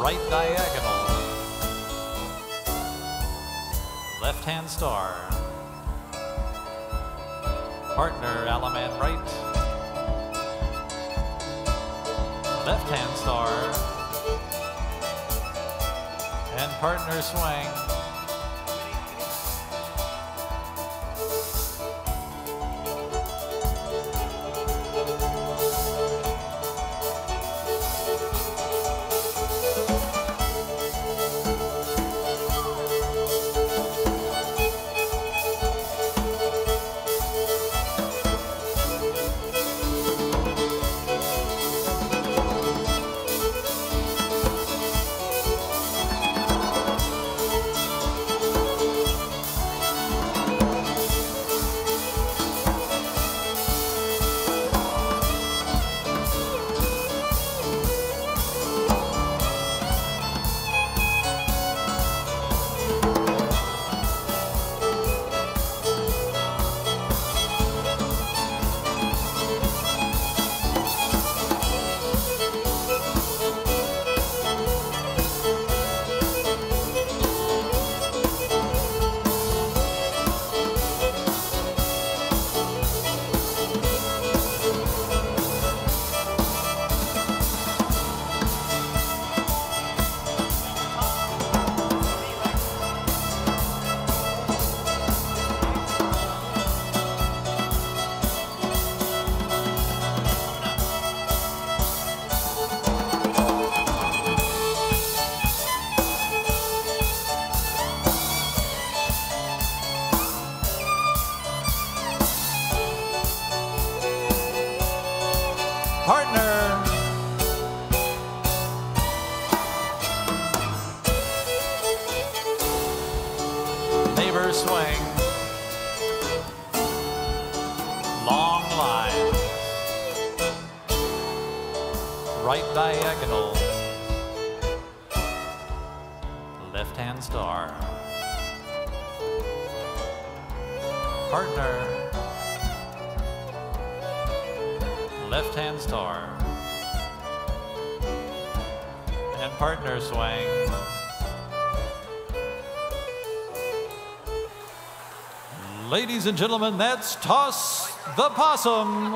right diagonal, left hand star, partner allemande right, left hand star, and partner swing. Swing. Long line. Right diagonal. Left hand star. Partner. left hand star. And partner swing. Ladies and gentlemen, that's Toss the Possum.